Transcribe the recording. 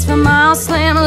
for miles, slam. The